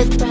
with